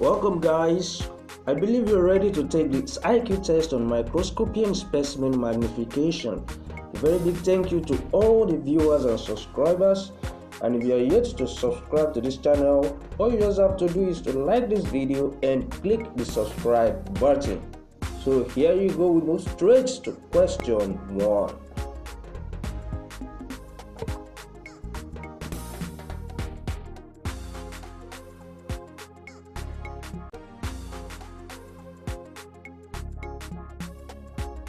Welcome guys. I believe you're ready to take this IQ test on microscopy and specimen magnification. A very big thank you to all the viewers and subscribers. And if you are yet to subscribe to this channel, all you just have to do is to like this video and click the subscribe button. So here you go, we go straight to question 1.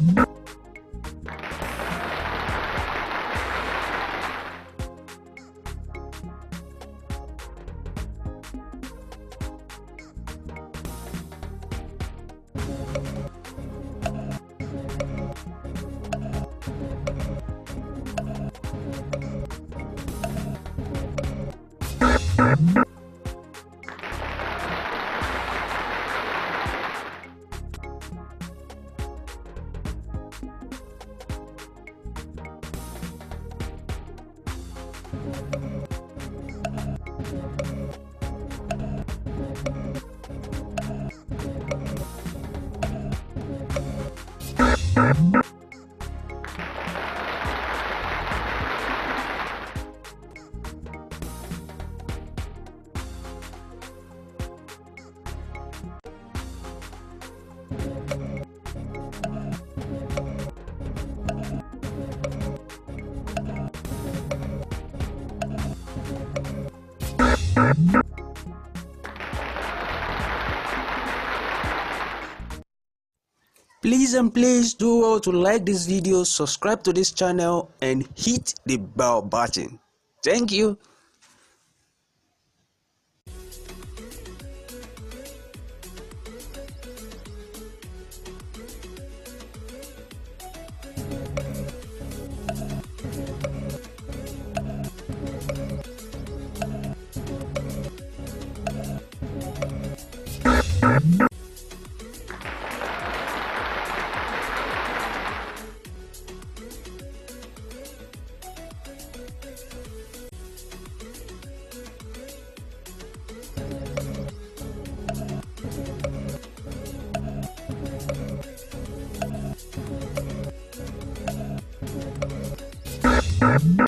Yeah. Thank you. Please and please do to like this video, subscribe to this channel and hit the bell button. Bye.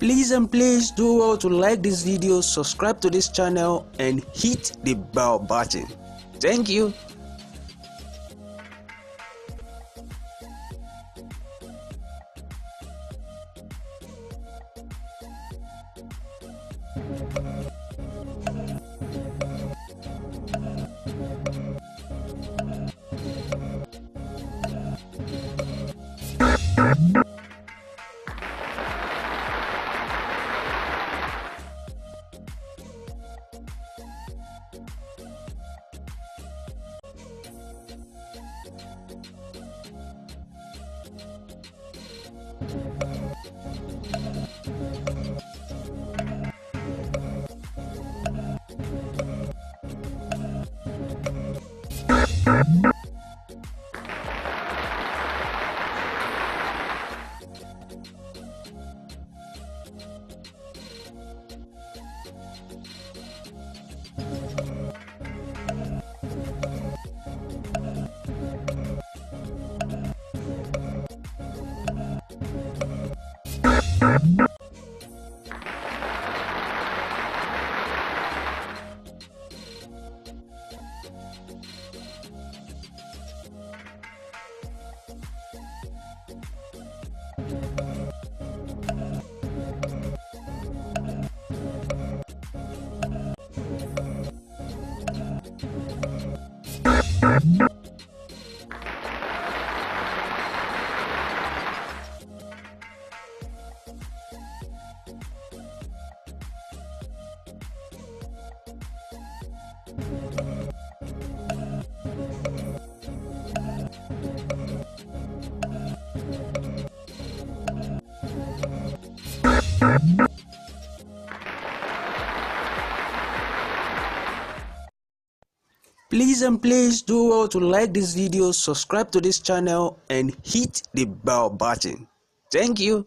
Please and please do well to like this video, subscribe to this channel and hit the bell button. Thank you. Please and please do well to like this video, subscribe to this channel and hit the bell button. Thank you.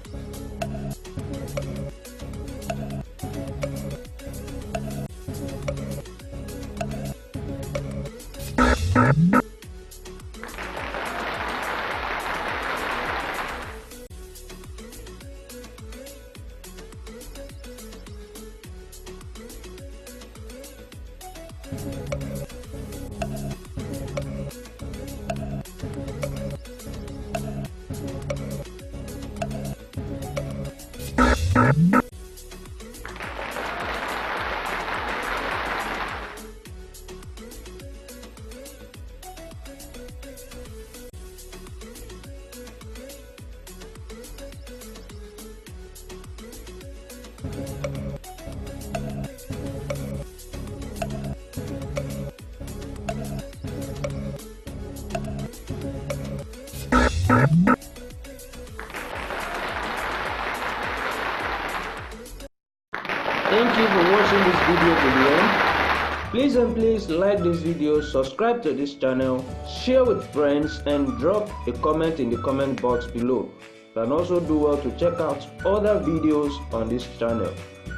Please and please like this video, subscribe to this channel, share with friends and drop a comment in the comment box below. You can also do well to check out other videos on this channel.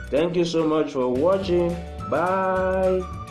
Thank you so much for watching. Bye.